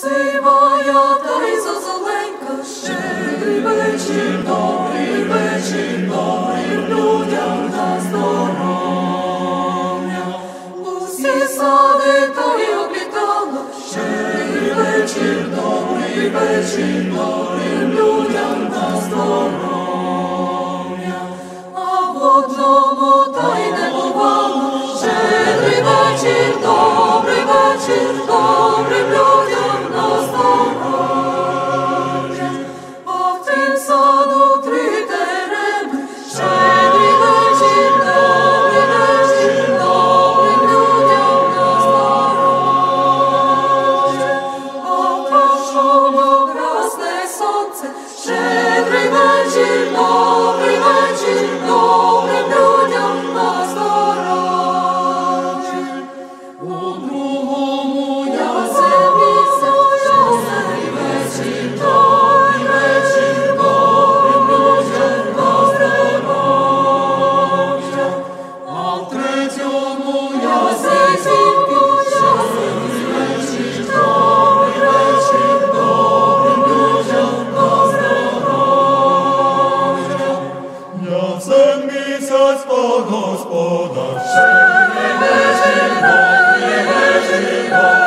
Сивая та й зозоленька, щедрий вечір, добрий вечір, добрим людям та здоров'я. Усі сади та й облітала, щедрий вечір, добрий вечір, добрим людям та здоров'я. А в одному та Господа, Lord.